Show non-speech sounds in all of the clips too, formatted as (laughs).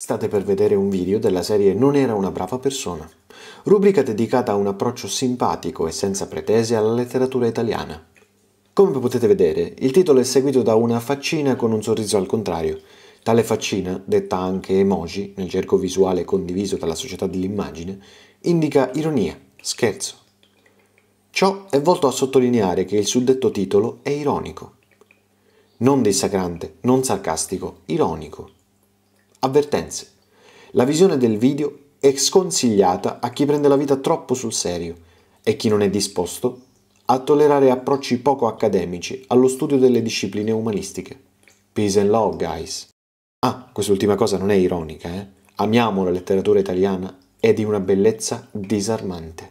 State per vedere un video della serie Non era una brava persona, rubrica dedicata a un approccio simpatico e senza pretese alla letteratura italiana. Come potete vedere, il titolo è seguito da una faccina con un sorriso al contrario. Tale faccina, detta anche emoji nel gergo visuale condiviso dalla società dell'immagine, indica ironia, scherzo. Ciò è volto a sottolineare che il suddetto titolo è ironico. Non dissacrante, non sarcastico, ironico. Avvertenze. La visione del video è sconsigliata a chi prende la vita troppo sul serio e chi non è disposto a tollerare approcci poco accademici allo studio delle discipline umanistiche. Peace and love, guys. Ah, quest'ultima cosa non è ironica, eh? Amiamo la letteratura italiana, è di una bellezza disarmante.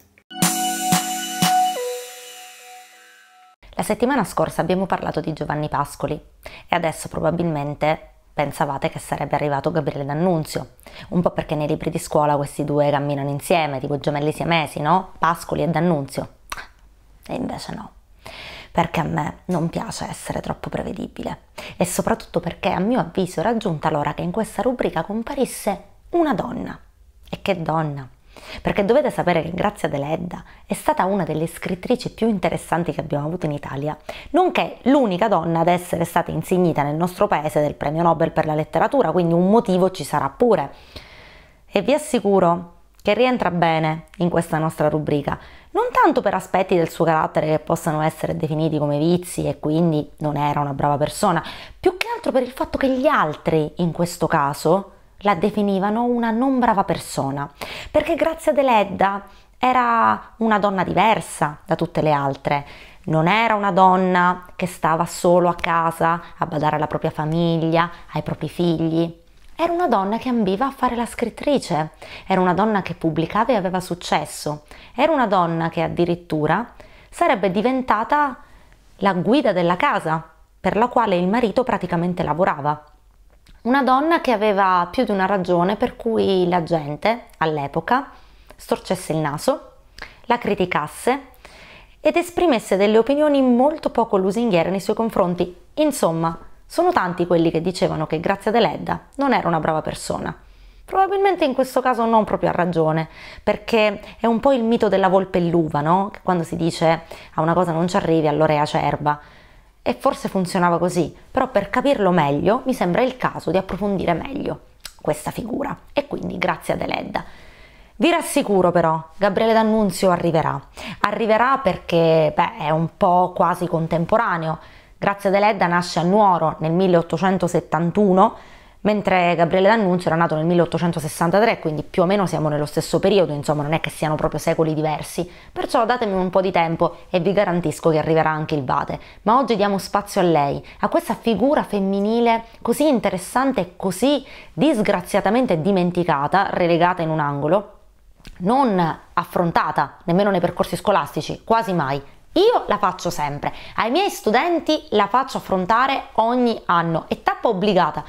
La settimana scorsa abbiamo parlato di Giovanni Pascoli e adesso probabilmente pensavate che sarebbe arrivato Gabriele D'Annunzio, un po' perché nei libri di scuola questi due camminano insieme, tipo gemelli siamesi, no? Pascoli e D'Annunzio. E invece no, perché a me non piace essere troppo prevedibile e soprattutto perché a mio avviso era giunta l'ora che in questa rubrica comparisse una donna. E che donna! Perché dovete sapere che Grazia Deledda è stata una delle scrittrici più interessanti che abbiamo avuto in Italia, nonché l'unica donna ad essere stata insignita nel nostro paese del premio Nobel per la letteratura, quindi un motivo ci sarà pure. E vi assicuro che rientra bene in questa nostra rubrica, non tanto per aspetti del suo carattere che possano essere definiti come vizi e quindi non era una brava persona, più che altro per il fatto che gli altri, in questo caso, la definivano una non brava persona, perché Grazia Deledda era una donna diversa da tutte le altre. Non era una donna che stava solo a casa a badare alla propria famiglia, ai propri figli. Era una donna che ambiva a fare la scrittrice, era una donna che pubblicava e aveva successo, era una donna che addirittura sarebbe diventata la guida della casa per la quale il marito praticamente lavorava. Una donna che aveva più di una ragione per cui la gente all'epoca storcesse il naso, la criticasse ed esprimesse delle opinioni molto poco lusinghiere nei suoi confronti. Insomma, sono tanti quelli che dicevano che Grazia Deledda non era una brava persona. Probabilmente in questo caso non proprio ha ragione, perché è un po' il mito della volpe e l'uva, no? Che quando si dice a una cosa non ci arrivi, allora è acerba e forse funzionava così, però per capirlo meglio mi sembra il caso di approfondire meglio questa figura e quindi grazie ad Eledda. Vi rassicuro però, Gabriele D'Annunzio arriverà. Arriverà perché beh, è un po' quasi contemporaneo. Grazia Deledda nasce a Nuoro nel 1871 mentre Gabriele D'Annunzio era nato nel 1863, quindi più o meno siamo nello stesso periodo, insomma non è che siano proprio secoli diversi, perciò datemi un po' di tempo e vi garantisco che arriverà anche il Vate, ma oggi diamo spazio a lei, a questa figura femminile così interessante e così disgraziatamente dimenticata, relegata in un angolo, non affrontata nemmeno nei percorsi scolastici, quasi mai, io la faccio sempre, ai miei studenti la faccio affrontare ogni anno e tappa obbligata,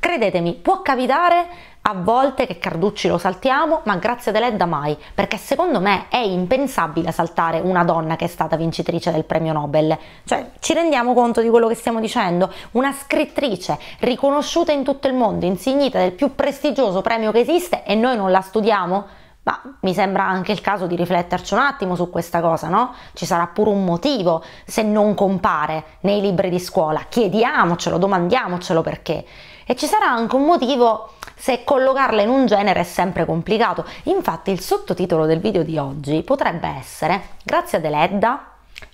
Credetemi, può capitare a volte che Carducci lo saltiamo, ma grazie a Deledda mai, perché secondo me è impensabile saltare una donna che è stata vincitrice del premio Nobel. Cioè, ci rendiamo conto di quello che stiamo dicendo? Una scrittrice riconosciuta in tutto il mondo, insignita del più prestigioso premio che esiste e noi non la studiamo? Ma mi sembra anche il caso di rifletterci un attimo su questa cosa, no? Ci sarà pure un motivo se non compare nei libri di scuola. Chiediamocelo, domandiamocelo perché. E ci sarà anche un motivo se collocarla in un genere è sempre complicato. Infatti il sottotitolo del video di oggi potrebbe essere Grazie a Deledda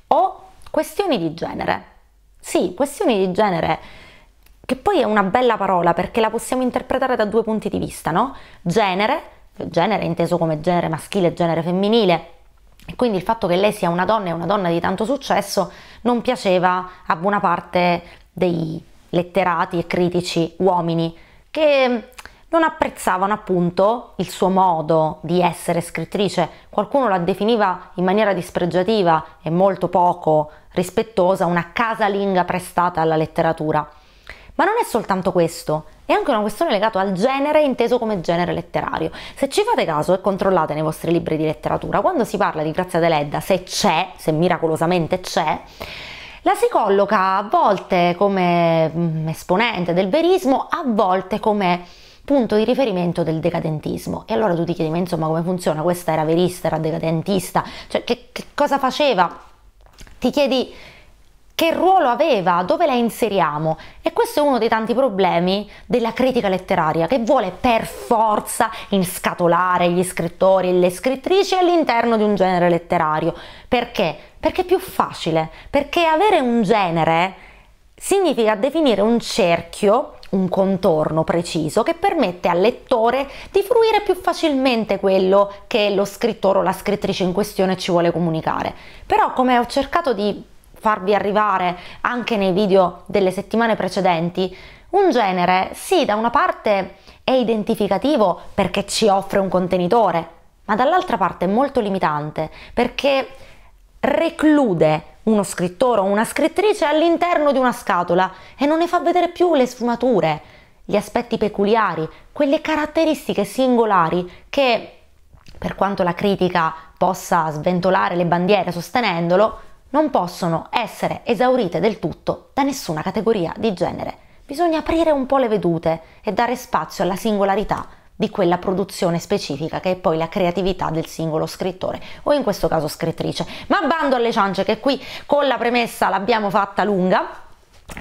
o Questioni di genere. Sì, questioni di genere che poi è una bella parola perché la possiamo interpretare da due punti di vista, no? Genere, genere inteso come genere maschile e genere femminile, e quindi il fatto che lei sia una donna e una donna di tanto successo non piaceva a buona parte dei letterati e critici uomini che non apprezzavano appunto il suo modo di essere scrittrice. Qualcuno la definiva in maniera dispregiativa e molto poco rispettosa una casalinga prestata alla letteratura. Ma non è soltanto questo, è anche una questione legata al genere inteso come genere letterario. Se ci fate caso e controllate nei vostri libri di letteratura, quando si parla di Grazia Deledda, se c'è, se miracolosamente c'è, la si colloca a volte come mm, esponente del verismo, a volte come punto di riferimento del decadentismo. E allora tu ti chiedi, ma insomma come funziona? Questa era verista, era decadentista, cioè che, che cosa faceva? Ti chiedi che ruolo aveva, dove la inseriamo? E questo è uno dei tanti problemi della critica letteraria che vuole per forza inscatolare gli scrittori e le scrittrici all'interno di un genere letterario. Perché? Perché è più facile, perché avere un genere significa definire un cerchio, un contorno preciso che permette al lettore di fruire più facilmente quello che lo scrittore o la scrittrice in questione ci vuole comunicare. Però come ho cercato di farvi arrivare anche nei video delle settimane precedenti, un genere sì, da una parte è identificativo perché ci offre un contenitore, ma dall'altra parte è molto limitante perché reclude uno scrittore o una scrittrice all'interno di una scatola e non ne fa vedere più le sfumature, gli aspetti peculiari, quelle caratteristiche singolari che, per quanto la critica possa sventolare le bandiere sostenendolo, non possono essere esaurite del tutto da nessuna categoria di genere. Bisogna aprire un po' le vedute e dare spazio alla singolarità di quella produzione specifica che è poi la creatività del singolo scrittore o in questo caso scrittrice. Ma bando alle ciance che qui con la premessa l'abbiamo fatta lunga,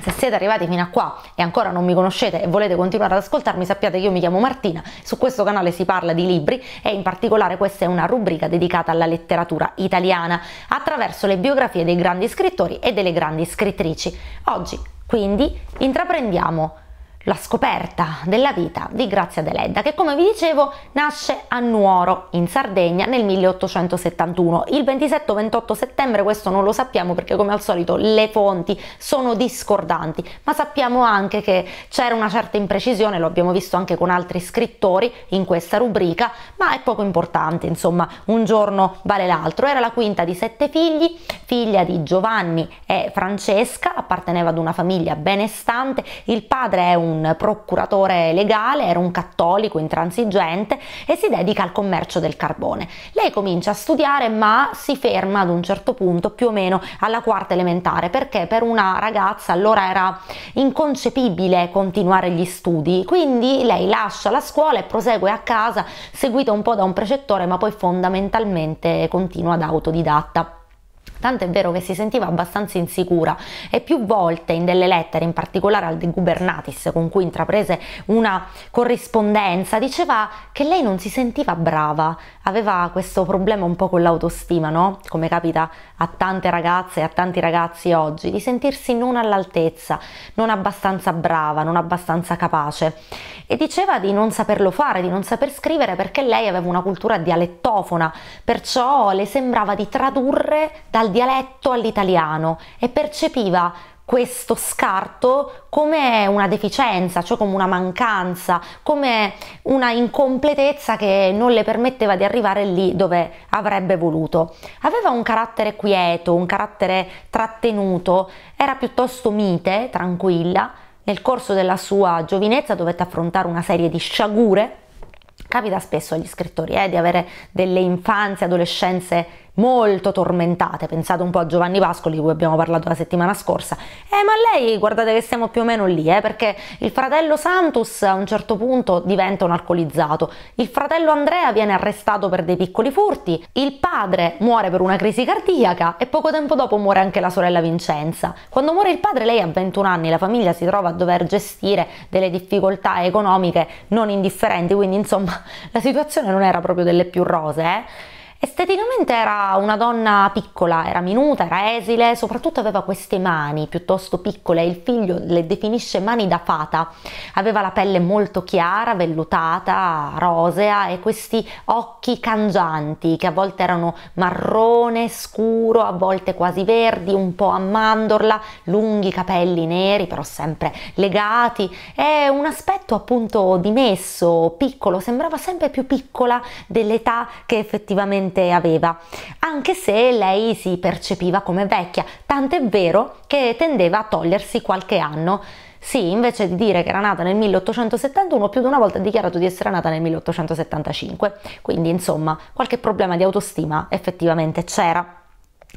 se siete arrivati fino a qua e ancora non mi conoscete e volete continuare ad ascoltarmi, sappiate che io mi chiamo Martina, su questo canale si parla di libri e in particolare questa è una rubrica dedicata alla letteratura italiana attraverso le biografie dei grandi scrittori e delle grandi scrittrici. Oggi quindi intraprendiamo la scoperta della vita di Grazia Deledda, che come vi dicevo nasce a Nuoro, in Sardegna, nel 1871. Il 27-28 settembre questo non lo sappiamo perché come al solito le fonti sono discordanti, ma sappiamo anche che c'era una certa imprecisione, lo abbiamo visto anche con altri scrittori in questa rubrica, ma è poco importante, insomma, un giorno vale l'altro. Era la quinta di sette figli, figlia di Giovanni e Francesca, apparteneva ad una famiglia benestante, il padre è un un procuratore legale, era un cattolico intransigente e si dedica al commercio del carbone. Lei comincia a studiare ma si ferma ad un certo punto più o meno alla quarta elementare perché per una ragazza allora era inconcepibile continuare gli studi, quindi lei lascia la scuola e prosegue a casa seguita un po' da un precettore ma poi fondamentalmente continua da autodidatta. Tanto è vero che si sentiva abbastanza insicura e più volte in delle lettere, in particolare al De Gubernatis con cui intraprese una corrispondenza, diceva che lei non si sentiva brava, aveva questo problema un po' con l'autostima, no? Come capita a tante ragazze e a tanti ragazzi oggi, di sentirsi non all'altezza, non abbastanza brava, non abbastanza capace. E diceva di non saperlo fare, di non saper scrivere perché lei aveva una cultura dialettofona, perciò le sembrava di tradurre dal dialetto all'italiano e percepiva questo scarto come una deficienza, cioè come una mancanza, come una incompletezza che non le permetteva di arrivare lì dove avrebbe voluto. Aveva un carattere quieto, un carattere trattenuto, era piuttosto mite, tranquilla. Nel corso della sua giovinezza dovette affrontare una serie di sciagure. Capita spesso agli scrittori eh, di avere delle infanzie, adolescenze molto tormentate, pensate un po' a Giovanni Pascoli di cui abbiamo parlato la settimana scorsa, eh ma lei guardate che siamo più o meno lì, eh, perché il fratello Santus a un certo punto diventa un alcolizzato, il fratello Andrea viene arrestato per dei piccoli furti, il padre muore per una crisi cardiaca e poco tempo dopo muore anche la sorella Vincenza. Quando muore il padre lei ha 21 anni, la famiglia si trova a dover gestire delle difficoltà economiche non indifferenti, quindi insomma (laughs) la situazione non era proprio delle più rose, eh. Esteticamente era una donna piccola, era minuta, era esile, soprattutto aveva queste mani piuttosto piccole, il figlio le definisce mani da fata, aveva la pelle molto chiara, vellutata, rosea e questi occhi cangianti che a volte erano marrone scuro, a volte quasi verdi, un po' a mandorla, lunghi capelli neri però sempre legati. E un aspetto appunto dimesso, piccolo, sembrava sempre più piccola dell'età che effettivamente effettivamente aveva, anche se lei si percepiva come vecchia, tant'è vero che tendeva a togliersi qualche anno. Sì, invece di dire che era nata nel 1871, più di una volta ha dichiarato di essere nata nel 1875, quindi insomma qualche problema di autostima effettivamente c'era.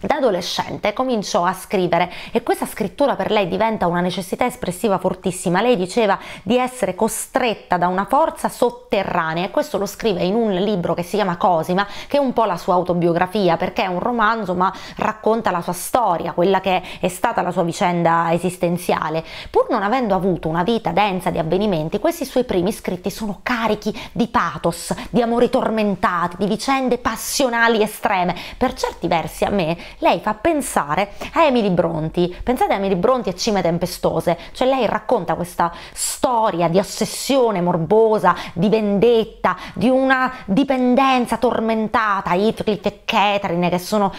Da adolescente cominciò a scrivere e questa scrittura per lei diventa una necessità espressiva fortissima. Lei diceva di essere costretta da una forza sotterranea e questo lo scrive in un libro che si chiama Cosima, che è un po' la sua autobiografia perché è un romanzo ma racconta la sua storia, quella che è stata la sua vicenda esistenziale. Pur non avendo avuto una vita densa di avvenimenti, questi suoi primi scritti sono carichi di pathos, di amori tormentati, di vicende passionali estreme. Per certi versi a me lei fa pensare a Emily Bronti. Pensate a Emily Bronti e Cime Tempestose, cioè lei racconta questa storia di ossessione morbosa, di vendetta, di una dipendenza tormentata, Heathcliff e Catherine che sono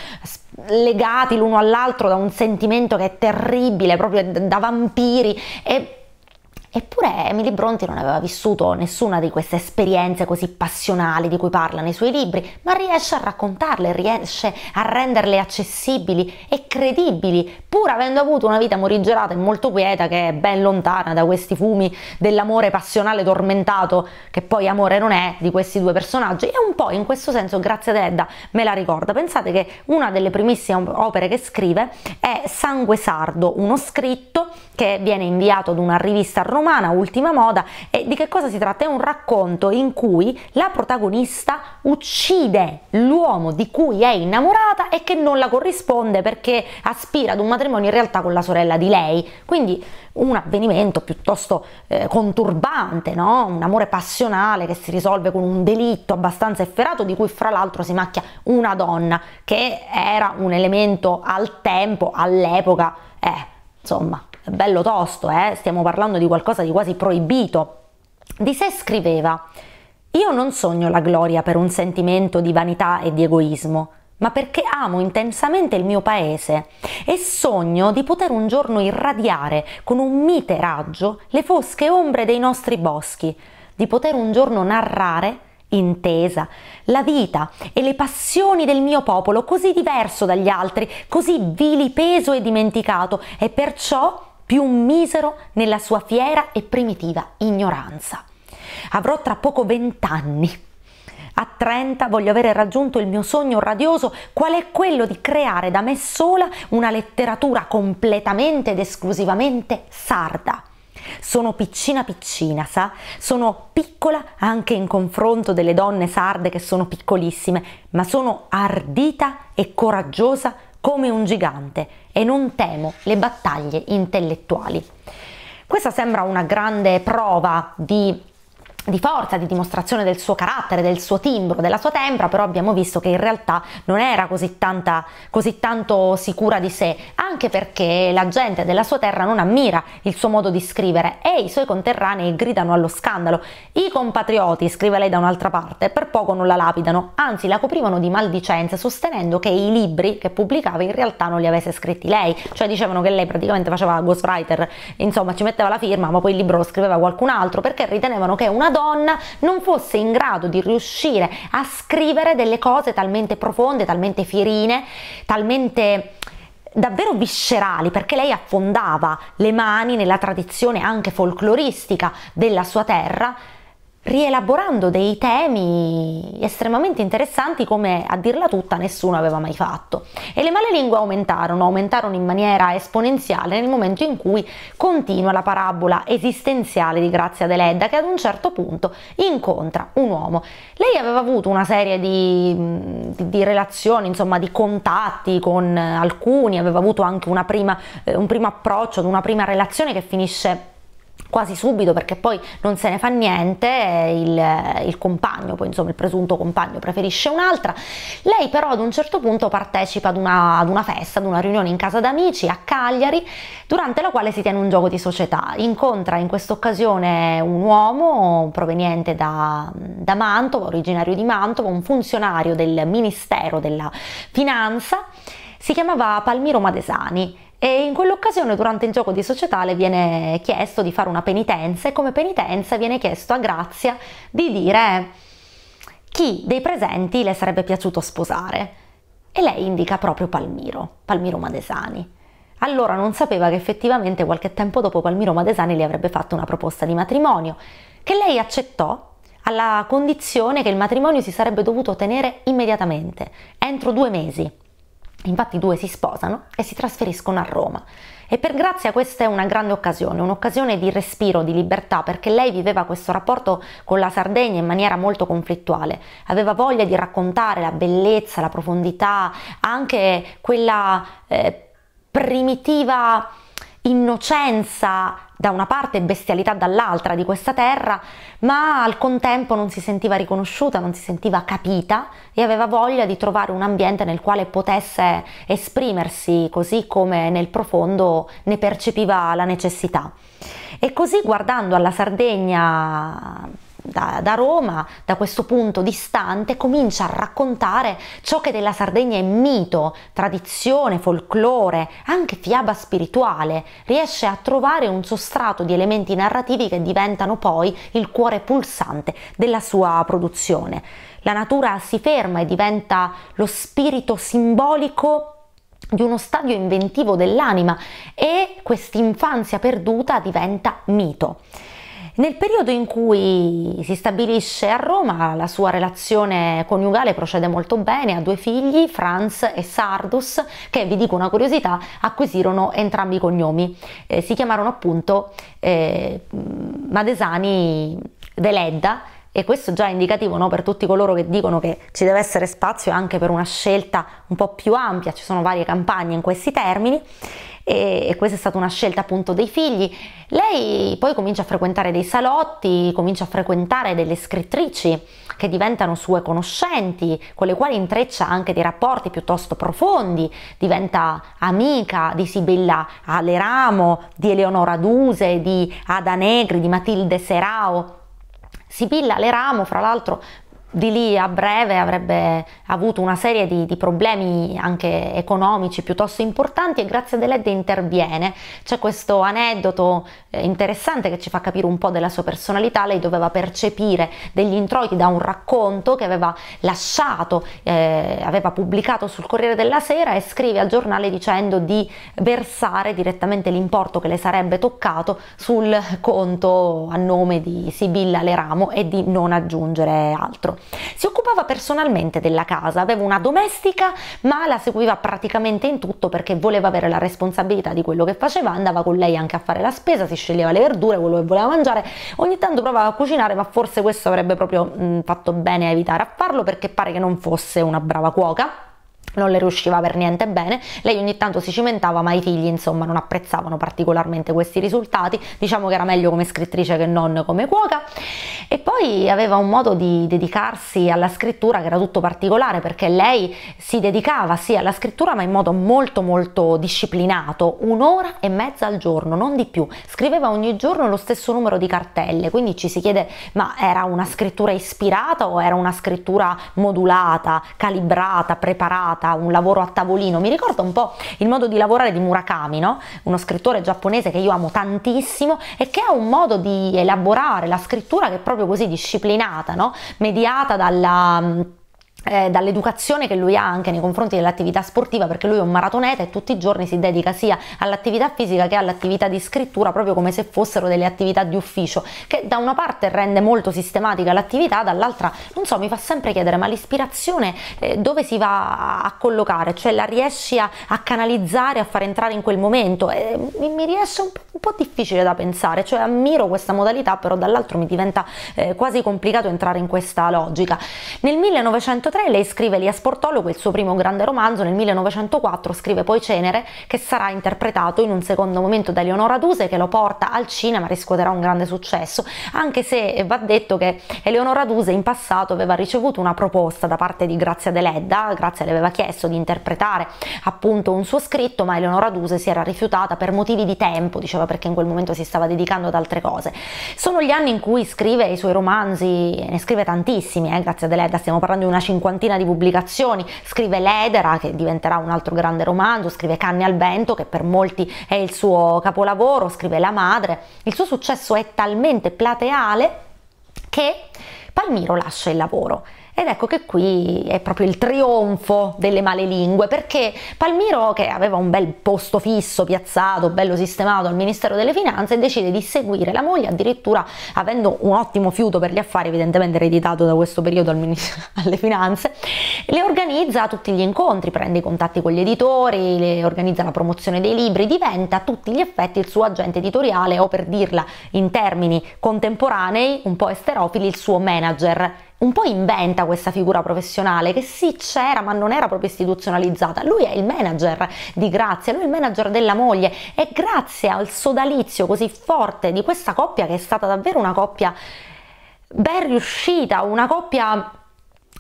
legati l'uno all'altro da un sentimento che è terribile, proprio da vampiri e Eppure Emily Bronte non aveva vissuto nessuna di queste esperienze così passionali di cui parla nei suoi libri, ma riesce a raccontarle, riesce a renderle accessibili e credibili, pur avendo avuto una vita morigerata e molto quieta che è ben lontana da questi fumi dell'amore passionale tormentato, che poi amore non è, di questi due personaggi. E un po' in questo senso Grazia Deledda me la ricorda. Pensate che una delle primissime opere che scrive è Sangue Sardo, uno scritto che viene inviato ad una rivista romana romana Ultima Moda e di che cosa si tratta? È un racconto in cui la protagonista uccide l'uomo di cui è innamorata e che non la corrisponde perché aspira ad un matrimonio in realtà con la sorella di lei. Quindi un avvenimento piuttosto eh, conturbante, no? un amore passionale che si risolve con un delitto abbastanza efferato di cui fra l'altro si macchia una donna che era un elemento al tempo, all'epoca, eh, insomma, bello tosto, eh? stiamo parlando di qualcosa di quasi proibito. Di sé scriveva: Io non sogno la gloria per un sentimento di vanità e di egoismo, ma perché amo intensamente il mio paese e sogno di poter un giorno irradiare con un mite raggio le fosche ombre dei nostri boschi, di poter un giorno narrare intesa, la vita e le passioni del mio popolo così diverso dagli altri, così vilipeso e dimenticato, e perciò più misero nella sua fiera e primitiva ignoranza. Avrò tra poco vent'anni. A 30 voglio avere raggiunto il mio sogno radioso, qual è quello di creare da me sola una letteratura completamente ed esclusivamente sarda. Sono piccina piccina, sa? Sono piccola anche in confronto delle donne sarde che sono piccolissime, ma sono ardita e coraggiosa come un gigante e non temo le battaglie intellettuali. Questa sembra una grande prova di di forza, di dimostrazione del suo carattere, del suo timbro, della sua tempra, però abbiamo visto che in realtà non era così, tanta, così tanto sicura di sé, anche perché la gente della sua terra non ammira il suo modo di scrivere e i suoi conterranei gridano allo scandalo. I compatrioti, scrive lei da un'altra parte, per poco non la lapidano, anzi la coprivano di maldicenze, sostenendo che i libri che pubblicava in realtà non li avesse scritti lei, cioè dicevano che lei praticamente faceva ghostwriter, insomma ci metteva la firma, ma poi il libro lo scriveva qualcun altro, perché ritenevano che una donna non fosse in grado di riuscire a scrivere delle cose talmente profonde, talmente fierine, talmente davvero viscerali perché lei affondava le mani nella tradizione anche folcloristica della sua terra rielaborando dei temi estremamente interessanti come a dirla tutta nessuno aveva mai fatto. E le male lingue aumentarono, aumentarono in maniera esponenziale nel momento in cui continua la parabola esistenziale di Grazia Deledda che ad un certo punto incontra un uomo. Lei aveva avuto una serie di, di, di relazioni, insomma di contatti con alcuni, aveva avuto anche prima, eh, un primo approccio, una prima relazione che finisce quasi subito perché poi non se ne fa niente, il, il, compagno, poi insomma il presunto compagno preferisce un'altra, lei però ad un certo punto partecipa ad una, ad una festa, ad una riunione in casa d'amici a Cagliari, durante la quale si tiene un gioco di società, incontra in questa occasione un uomo proveniente da, da Mantova, originario di Mantova, un funzionario del Ministero della Finanza, si chiamava Palmiro Madesani e in quell'occasione durante il gioco di società le viene chiesto di fare una penitenza e come penitenza viene chiesto a Grazia di dire chi dei presenti le sarebbe piaciuto sposare e lei indica proprio Palmiro, Palmiro Madesani. Allora non sapeva che effettivamente qualche tempo dopo Palmiro Madesani le avrebbe fatto una proposta di matrimonio che lei accettò alla condizione che il matrimonio si sarebbe dovuto tenere immediatamente, entro due mesi. Infatti i due si sposano e si trasferiscono a Roma. E per Grazia questa è una grande occasione, un'occasione di respiro, di libertà, perché lei viveva questo rapporto con la Sardegna in maniera molto conflittuale. Aveva voglia di raccontare la bellezza, la profondità, anche quella eh, primitiva innocenza da una parte e bestialità dall'altra di questa terra, ma al contempo non si sentiva riconosciuta, non si sentiva capita e aveva voglia di trovare un ambiente nel quale potesse esprimersi così come nel profondo ne percepiva la necessità. E così guardando alla Sardegna da, da, Roma, da questo punto distante, comincia a raccontare ciò che della Sardegna è mito, tradizione, folklore, anche fiaba spirituale, riesce a trovare un sostrato di elementi narrativi che diventano poi il cuore pulsante della sua produzione. La natura si ferma e diventa lo spirito simbolico di uno stadio inventivo dell'anima e quest'infanzia perduta diventa mito. Nel periodo in cui si stabilisce a Roma, la sua relazione coniugale procede molto bene, ha due figli, Franz e Sardus, che vi dico una curiosità, acquisirono entrambi i cognomi. Eh, si chiamarono appunto eh, Madesani Deledda e questo già è indicativo no, per tutti coloro che dicono che ci deve essere spazio anche per una scelta un po' più ampia, ci sono varie campagne in questi termini e questa è stata una scelta appunto dei figli. Lei poi comincia a frequentare dei salotti, comincia a frequentare delle scrittrici che diventano sue conoscenti, con le quali intreccia anche dei rapporti piuttosto profondi, diventa amica di Sibilla Aleramo, di Eleonora Duse, di Ada Negri, di Matilde Serao. Sibilla Aleramo, fra l'altro, di lì a breve avrebbe avuto una serie di, di, problemi anche economici piuttosto importanti e grazie a Deled interviene. C'è questo aneddoto eh, interessante che ci fa capire un po' della sua personalità. Lei doveva percepire degli introiti da un racconto che aveva lasciato, eh, aveva pubblicato sul Corriere della Sera e scrive al giornale dicendo di versare direttamente l'importo che le sarebbe toccato sul conto a nome di Sibilla Leramo e di non aggiungere altro. Si occupava personalmente della casa, aveva una domestica, ma la seguiva praticamente in tutto perché voleva avere la responsabilità di quello che faceva, andava con lei anche a fare la spesa, si sceglieva le verdure, quello che voleva mangiare, ogni tanto provava a cucinare, ma forse questo avrebbe proprio mh, fatto bene a evitare a farlo perché pare che non fosse una brava cuoca non le riusciva per niente bene, lei ogni tanto si cimentava ma i figli insomma non apprezzavano particolarmente questi risultati, diciamo che era meglio come scrittrice che non come cuoca. E poi aveva un modo di dedicarsi alla scrittura che era tutto particolare perché lei si dedicava sì alla scrittura ma in modo molto molto disciplinato, un'ora e mezza al giorno, non di più, scriveva ogni giorno lo stesso numero di cartelle, quindi ci si chiede ma era una scrittura ispirata o era una scrittura modulata, calibrata, preparata? Studiata, un lavoro a tavolino, mi ricorda un po' il modo di lavorare di Murakami, no? uno scrittore giapponese che io amo tantissimo e che ha un modo di elaborare la scrittura che è proprio così disciplinata, no? mediata dalla eh, dall'educazione che lui ha anche nei confronti dell'attività sportiva perché lui è un maratoneta e tutti i giorni si dedica sia all'attività fisica che all'attività di scrittura proprio come se fossero delle attività di ufficio che da una parte rende molto sistematica l'attività dall'altra non so mi fa sempre chiedere ma l'ispirazione eh, dove si va a collocare? Cioè la riesci a, a canalizzare a far entrare in quel momento? Eh, mi, mi, riesce un po', po', difficile da pensare cioè ammiro questa modalità però dall'altro mi diventa eh, quasi complicato entrare in questa logica. Nel 1900 1903 lei scrive Elias Portolo, il suo primo grande romanzo, nel 1904 scrive poi Cenere, che sarà interpretato in un secondo momento da Eleonora Duse, che lo porta al cinema, riscuoterà un grande successo, anche se va detto che Eleonora Duse in passato aveva ricevuto una proposta da parte di Grazia Deledda, Grazia le aveva chiesto di interpretare appunto un suo scritto, ma Eleonora Duse si era rifiutata per motivi di tempo, diceva perché in quel momento si stava dedicando ad altre cose. Sono gli anni in cui scrive i suoi romanzi, ne scrive tantissimi, eh, Grazia Deledda, stiamo parlando di una cinquantina di pubblicazioni, scrive L'Edera che diventerà un altro grande romanzo, scrive Canne al vento che per molti è il suo capolavoro, scrive La madre. Il suo successo è talmente plateale che Palmiro lascia il lavoro Ed ecco che qui è proprio il trionfo delle male lingue, perché Palmiro, che aveva un bel posto fisso, piazzato, bello sistemato al Ministero delle Finanze, decide di seguire la moglie, addirittura avendo un ottimo fiuto per gli affari, evidentemente ereditato da questo periodo al (laughs) alle Finanze, le organizza tutti gli incontri, prende i contatti con gli editori, organizza la promozione dei libri, diventa a tutti gli effetti il suo agente editoriale o per dirla in termini contemporanei, un po' esterofili, il suo manager un po' inventa questa figura professionale che sì c'era ma non era proprio istituzionalizzata. Lui è il manager di Grazia, lui è il manager della moglie e grazie al sodalizio così forte di questa coppia che è stata davvero una coppia ben riuscita, una coppia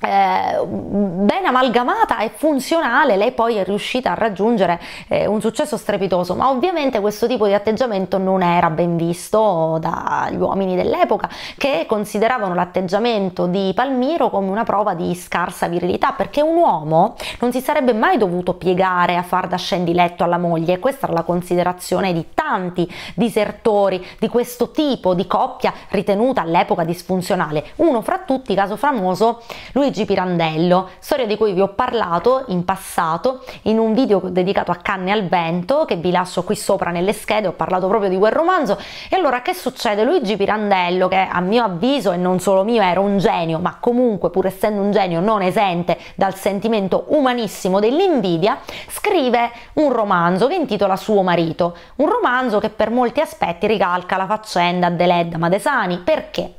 eh, ben amalgamata e funzionale, lei poi è riuscita a raggiungere eh, un successo strepitoso, ma ovviamente questo tipo di atteggiamento non era ben visto dagli uomini dell'epoca che consideravano l'atteggiamento di Palmiro come una prova di scarsa virilità, perché un uomo non si sarebbe mai dovuto piegare a far da scendiletto alla moglie, questa era la considerazione di tanti disertori di questo tipo di coppia ritenuta all'epoca disfunzionale. Uno fra tutti, caso famoso, lui Luigi Pirandello, storia di cui vi ho parlato in passato in un video dedicato a Canne al vento che vi lascio qui sopra nelle schede, ho parlato proprio di quel romanzo e allora che succede? Luigi Pirandello che a mio avviso e non solo mio era un genio ma comunque pur essendo un genio non esente dal sentimento umanissimo dell'invidia scrive un romanzo che intitola Suo marito, un romanzo che per molti aspetti ricalca la faccenda dell'Edda Madesani perché?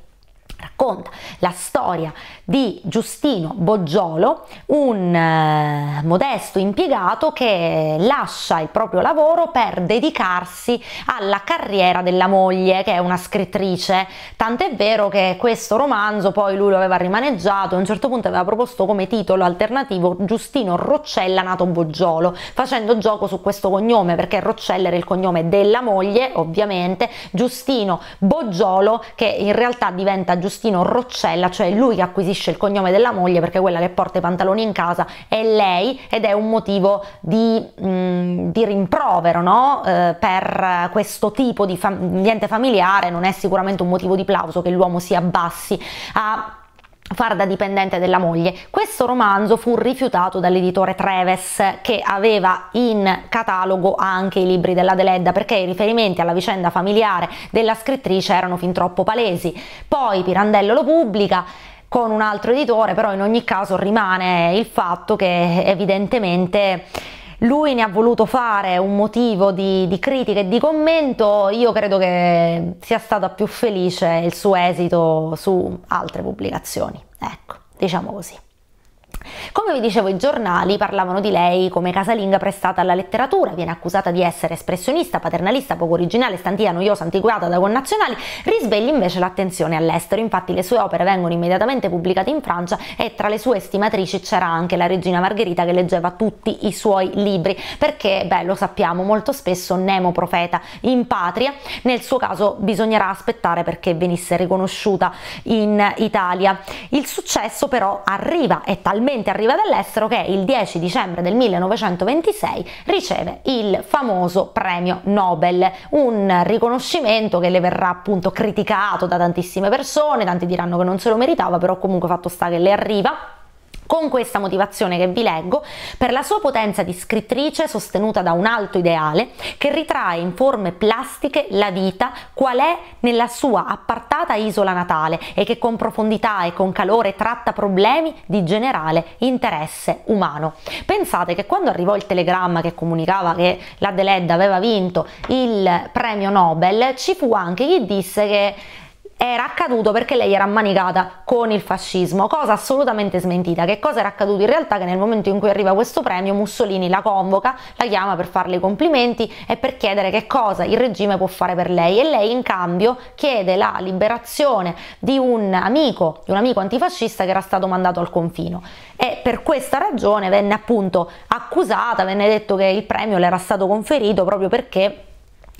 Racconta la storia di Giustino Boggiolo, un eh, modesto impiegato che lascia il proprio lavoro per dedicarsi alla carriera della moglie, che è una scrittrice. Tant'è vero che questo romanzo poi lui lo aveva rimaneggiato, a un certo punto aveva proposto come titolo alternativo Giustino Roccella nato Boggiolo, facendo gioco su questo cognome, perché Roccella era il cognome della moglie, ovviamente, Giustino Boggiolo, che in realtà diventa Giustino Giustino Roccella, cioè lui che acquisisce il cognome della moglie perché quella che porta i pantaloni in casa è lei ed è un motivo di, mh, mm, di rimprovero no? eh, per questo tipo di fam- ambiente familiare, non è sicuramente un motivo di plauso che l'uomo si abbassi a far da dipendente della moglie. Questo romanzo fu rifiutato dall'editore Treves che aveva in catalogo anche i libri della Deledda perché i riferimenti alla vicenda familiare della scrittrice erano fin troppo palesi. Poi Pirandello lo pubblica con un altro editore, però in ogni caso rimane il fatto che evidentemente lui ne ha voluto fare un motivo di, di critica e di commento, io credo che sia stata più felice il suo esito su altre pubblicazioni. Ecco, diciamo così. Come vi dicevo, i giornali parlavano di lei come casalinga prestata alla letteratura, viene accusata di essere espressionista, paternalista, poco originale, stantia, noiosa, antiquata da connazionali, risveglia invece l'attenzione all'estero, infatti le sue opere vengono immediatamente pubblicate in Francia e tra le sue estimatrici c'era anche la regina Margherita che leggeva tutti i suoi libri, perché, beh, lo sappiamo, molto spesso Nemo profeta in patria, nel suo caso bisognerà aspettare perché venisse riconosciuta in Italia. Il successo però arriva, è talmente finalmente arriva dall'estero che il 10 dicembre del 1926 riceve il famoso premio Nobel, un riconoscimento che le verrà appunto criticato da tantissime persone, tanti diranno che non se lo meritava, però comunque fatto sta che le arriva con questa motivazione che vi leggo, per la sua potenza di scrittrice sostenuta da un alto ideale che ritrae in forme plastiche la vita qual è nella sua appartata isola natale e che con profondità e con calore tratta problemi di generale interesse umano. Pensate che quando arrivò il telegramma che comunicava che l'Adelaide aveva vinto il premio Nobel, ci fu anche chi disse che era accaduto perché lei era ammanicata con il fascismo, cosa assolutamente smentita. Che cosa era accaduto in realtà? Che nel momento in cui arriva questo premio Mussolini la convoca, la chiama per farle i complimenti e per chiedere che cosa il regime può fare per lei e lei in cambio chiede la liberazione di un amico, di un amico antifascista che era stato mandato al confino e per questa ragione venne appunto accusata, venne detto che il premio le era stato conferito proprio perché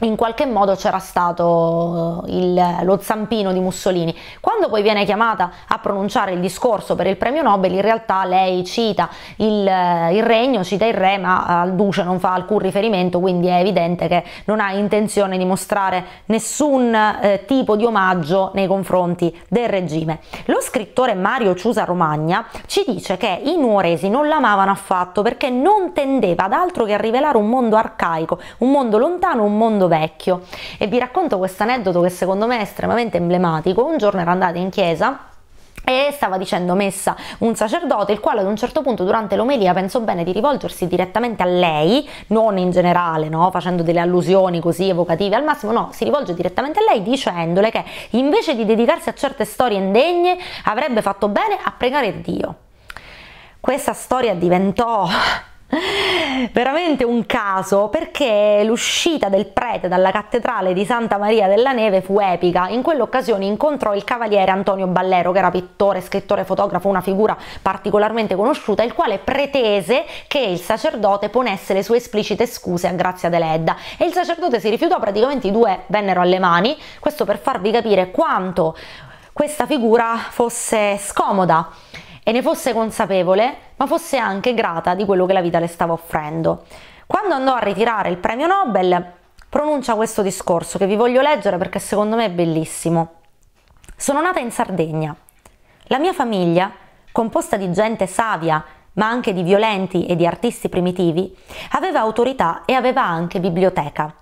in qualche modo c'era stato eh, il, lo zampino di Mussolini. Quando poi viene chiamata a pronunciare il discorso per il premio Nobel, in realtà lei cita il, eh, il regno, cita il re, ma al duce non fa alcun riferimento, quindi è evidente che non ha intenzione di mostrare nessun eh, tipo di omaggio nei confronti del regime. Lo scrittore Mario Ciusa Romagna ci dice che i nuoresi non l'amavano affatto perché non tendeva ad altro che a rivelare un mondo arcaico, un mondo lontano, un mondo vecchio. E vi racconto questo aneddoto che secondo me è estremamente emblematico. Un giorno ero andata in chiesa e stava dicendo messa un sacerdote il quale ad un certo punto durante l'omelia pensò bene di rivolgersi direttamente a lei non in generale no? facendo delle allusioni così evocative al massimo no si rivolge direttamente a lei dicendole che invece di dedicarsi a certe storie indegne avrebbe fatto bene a pregare Dio questa storia diventò veramente un caso perché l'uscita del prete dalla cattedrale di Santa Maria della Neve fu epica. In quell'occasione incontrò il cavaliere Antonio Ballero, che era pittore, scrittore, fotografo, una figura particolarmente conosciuta, il quale pretese che il sacerdote ponesse le sue esplicite scuse a Grazia Deledda e il sacerdote si rifiutò, praticamente i due vennero alle mani, questo per farvi capire quanto questa figura fosse scomoda e ne fosse consapevole, ma fosse anche grata di quello che la vita le stava offrendo. Quando andò a ritirare il premio Nobel, pronuncia questo discorso che vi voglio leggere perché secondo me è bellissimo. Sono nata in Sardegna. La mia famiglia, composta di gente savia, ma anche di violenti e di artisti primitivi, aveva autorità e aveva anche biblioteca.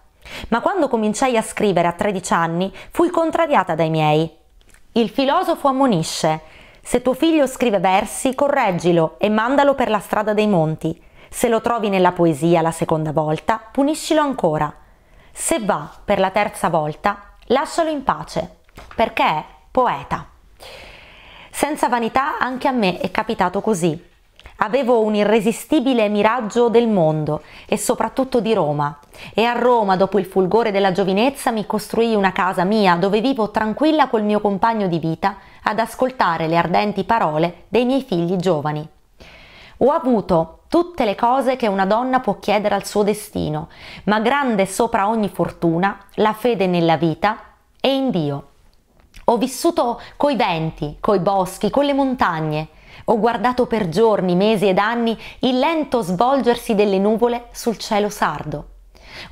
Ma quando cominciai a scrivere a 13 anni, fui contrariata dai miei. Il filosofo ammonisce se tuo figlio scrive versi, correggilo e mandalo per la strada dei monti. Se lo trovi nella poesia la seconda volta, puniscilo ancora. Se va per la terza volta, lascialo in pace, perché è poeta. Senza vanità anche a me è capitato così. Avevo un irresistibile miraggio del mondo e soprattutto di Roma. E a Roma, dopo il fulgore della giovinezza, mi costruì una casa mia dove vivo tranquilla col mio compagno di vita ad ascoltare le ardenti parole dei miei figli giovani. Ho avuto tutte le cose che una donna può chiedere al suo destino, ma grande sopra ogni fortuna la fede nella vita e in Dio. Ho vissuto coi venti, coi boschi, con le montagne, ho guardato per giorni, mesi ed anni il lento svolgersi delle nuvole sul cielo sardo.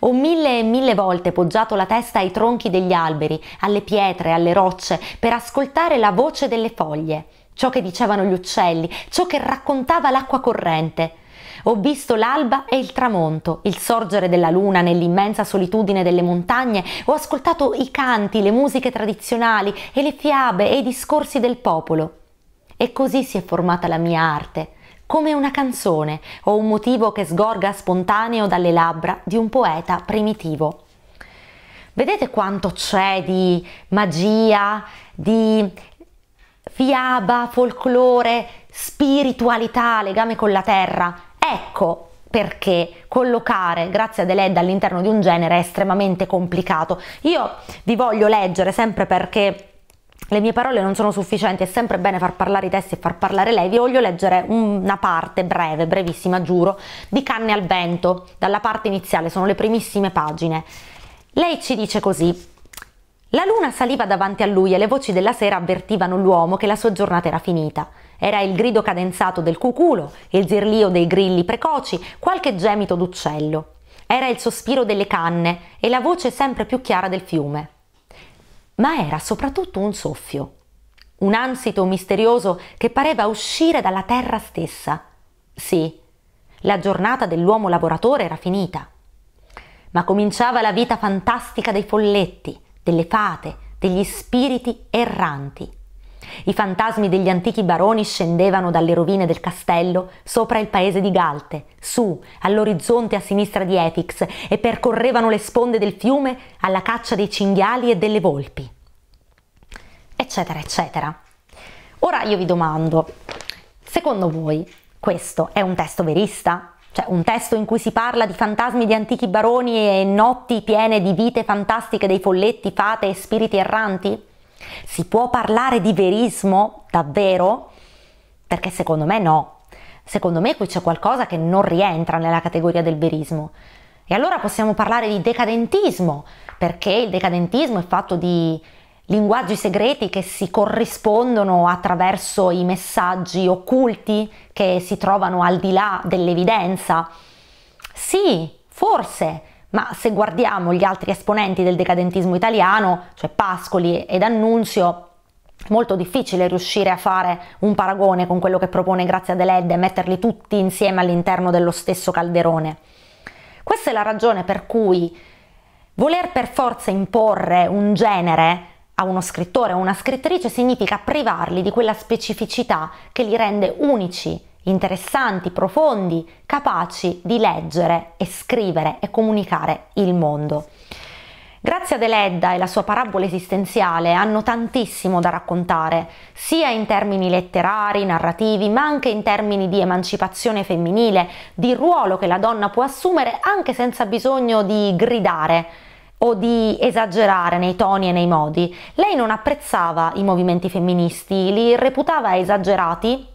Ho mille e mille volte poggiato la testa ai tronchi degli alberi, alle pietre, alle rocce, per ascoltare la voce delle foglie, ciò che dicevano gli uccelli, ciò che raccontava l'acqua corrente. Ho visto l'alba e il tramonto, il sorgere della luna nell'immensa solitudine delle montagne, ho ascoltato i canti, le musiche tradizionali e le fiabe e i discorsi del popolo. E così si è formata la mia arte, come una canzone o un motivo che sgorga spontaneo dalle labbra di un poeta primitivo. Vedete quanto c'è di magia, di fiaba, folklore, spiritualità, legame con la terra? Ecco perché collocare grazie ad Eled all'interno di un genere è estremamente complicato. Io vi voglio leggere sempre perché le mie parole non sono sufficienti, è sempre bene far parlare i testi e far parlare lei. Vi voglio leggere una parte breve, brevissima, giuro, di Canne al vento, dalla parte iniziale, sono le primissime pagine. Lei ci dice così: La luna saliva davanti a lui e le voci della sera avvertivano l'uomo che la sua giornata era finita. Era il grido cadenzato del cuculo, il zirlio dei grilli precoci, qualche gemito d'uccello. Era il sospiro delle canne e la voce sempre più chiara del fiume ma era soprattutto un soffio, un ansito misterioso che pareva uscire dalla terra stessa. Sì, la giornata dell'uomo lavoratore era finita, ma cominciava la vita fantastica dei folletti, delle fate, degli spiriti erranti. I fantasmi degli antichi baroni scendevano dalle rovine del castello sopra il paese di Galte, su, all'orizzonte a sinistra di Etix, e percorrevano le sponde del fiume alla caccia dei cinghiali e delle volpi. Eccetera, eccetera. Ora io vi domando, secondo voi questo è un testo verista? Cioè un testo in cui si parla di fantasmi di antichi baroni e notti piene di vite fantastiche dei folletti, fate e spiriti erranti? Si può parlare di verismo davvero? Perché secondo me no. Secondo me qui c'è qualcosa che non rientra nella categoria del verismo. E allora possiamo parlare di decadentismo, perché il decadentismo è fatto di linguaggi segreti che si corrispondono attraverso i messaggi occulti che si trovano al di là dell'evidenza. Sì, forse, ma se guardiamo gli altri esponenti del decadentismo italiano, cioè Pascoli ed Annunzio, è molto difficile riuscire a fare un paragone con quello che propone Grazia Deledda e metterli tutti insieme all'interno dello stesso calderone. Questa è la ragione per cui voler per forza imporre un genere a uno scrittore o una scrittrice significa privarli di quella specificità che li rende unici, interessanti, profondi, capaci di leggere e scrivere e comunicare il mondo. Grazia Deledda e la sua parabola esistenziale hanno tantissimo da raccontare, sia in termini letterari, narrativi, ma anche in termini di emancipazione femminile, di ruolo che la donna può assumere anche senza bisogno di gridare o di esagerare nei toni e nei modi. Lei non apprezzava i movimenti femministi, li reputava esagerati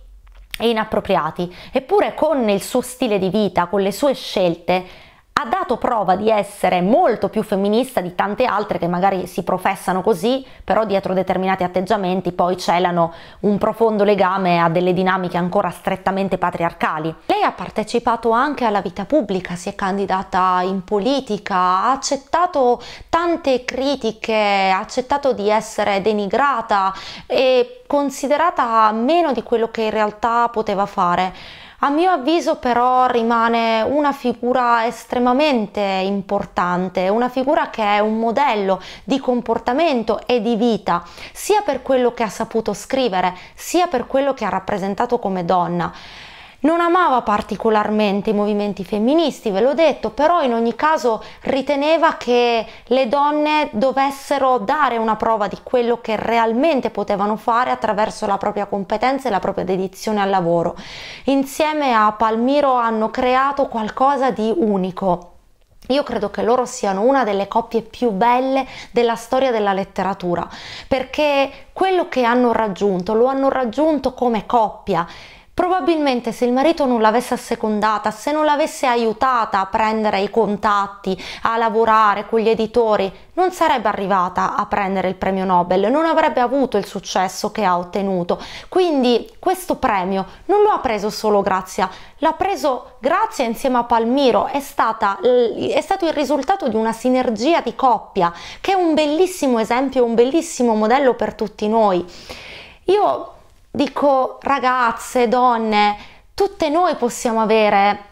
e inappropriati, eppure con il suo stile di vita, con le sue scelte, ha dato prova di essere molto più femminista di tante altre che magari si professano così, però dietro determinati atteggiamenti poi celano un profondo legame a delle dinamiche ancora strettamente patriarcali. Lei ha partecipato anche alla vita pubblica, si è candidata in politica, ha accettato tante critiche, ha accettato di essere denigrata e considerata meno di quello che in realtà poteva fare. A mio avviso però rimane una figura estremamente importante, una figura che è un modello di comportamento e di vita, sia per quello che ha saputo scrivere, sia per quello che ha rappresentato come donna. Non amava particolarmente i movimenti femministi, ve l'ho detto, però in ogni caso riteneva che le donne dovessero dare una prova di quello che realmente potevano fare attraverso la propria competenza e la propria dedizione al lavoro. Insieme a Palmiro hanno creato qualcosa di unico. Io credo che loro siano una delle coppie più belle della storia della letteratura, perché quello che hanno raggiunto lo hanno raggiunto come coppia Probabilmente se il marito non l'avesse assecondata, se non l'avesse aiutata a prendere i contatti, a lavorare con gli editori, non sarebbe arrivata a prendere il premio Nobel, non avrebbe avuto il successo che ha ottenuto. Quindi questo premio non lo ha preso solo Grazia, l'ha preso Grazia insieme a Palmiro, è, stata, è stato il risultato di una sinergia di coppia che è un bellissimo esempio, un bellissimo modello per tutti noi. Io dico ragazze, donne, tutte noi possiamo avere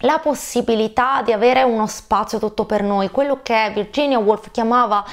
la possibilità di avere uno spazio tutto per noi, quello che Virginia Woolf chiamava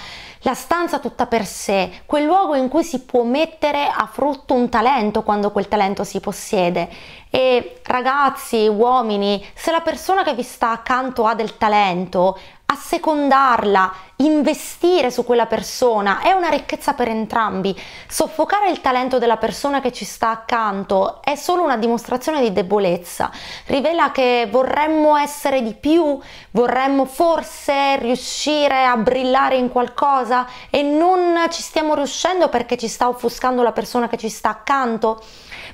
la stanza tutta per sé, quel luogo in cui si può mettere a frutto un talento quando quel talento si possiede. E ragazzi, uomini, se la persona che vi sta accanto ha del talento, assecondarla, investire su quella persona è una ricchezza per entrambi. Soffocare il talento della persona che ci sta accanto è solo una dimostrazione di debolezza, rivela che vorremmo essere di più, vorremmo forse riuscire a brillare in qualcosa e non ci stiamo riuscendo perché ci sta offuscando la persona che ci sta accanto.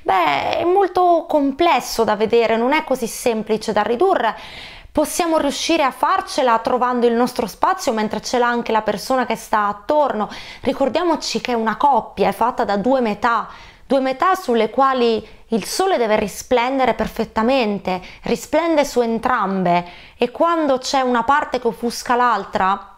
Beh, è molto complesso da vedere, non è così semplice da ridurre Possiamo riuscire a farcela trovando il nostro spazio mentre ce l'ha anche la persona che sta attorno. Ricordiamoci che una coppia è fatta da due metà, due metà sulle quali il sole deve risplendere perfettamente, risplende su entrambe e quando c'è una parte che offusca l'altra,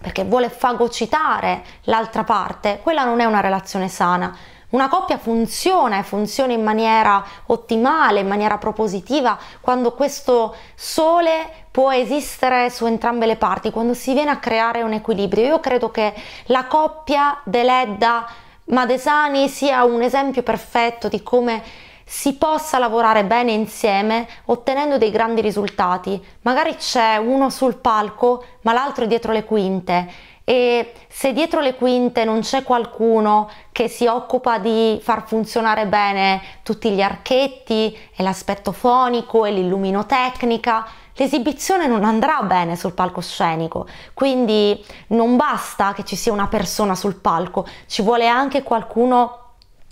perché vuole fagocitare l'altra parte, quella non è una relazione sana. Una coppia funziona e funziona in maniera ottimale, in maniera propositiva, quando questo sole può esistere su entrambe le parti, quando si viene a creare un equilibrio. Io credo che la coppia Deledda Madesani sia un esempio perfetto di come si possa lavorare bene insieme ottenendo dei grandi risultati. Magari c'è uno sul palco, ma l'altro dietro le quinte e se dietro le quinte non c'è qualcuno che si occupa di far funzionare bene tutti gli archetti e l'aspetto fonico e l'illuminotecnica, l'esibizione non andrà bene sul palcoscenico. Quindi non basta che ci sia una persona sul palco, ci vuole anche qualcuno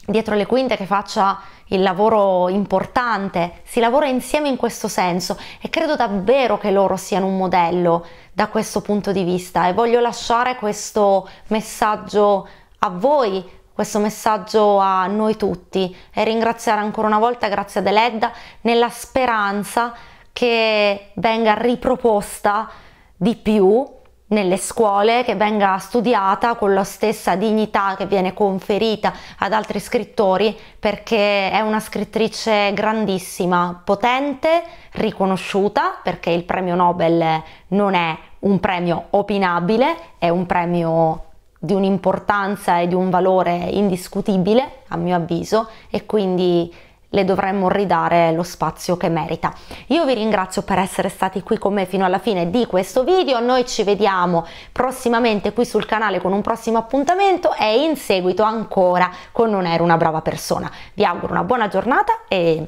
dietro le quinte che faccia il lavoro importante, si lavora insieme in questo senso e credo davvero che loro siano un modello da questo punto di vista. E voglio lasciare questo messaggio a voi, questo messaggio a noi tutti e ringraziare ancora una volta, grazie ad Eledda, nella speranza che venga riproposta di più nelle scuole, che venga studiata con la stessa dignità che viene conferita ad altri scrittori, perché è una scrittrice grandissima, potente, riconosciuta, perché il premio Nobel non è un premio opinabile, è un premio di un'importanza e di un valore indiscutibile, a mio avviso, e quindi le dovremmo ridare lo spazio che merita. Io vi ringrazio per essere stati qui con me fino alla fine di questo video, noi ci vediamo prossimamente qui sul canale con un prossimo appuntamento e in seguito ancora con Non ero una brava persona. Vi auguro una buona giornata e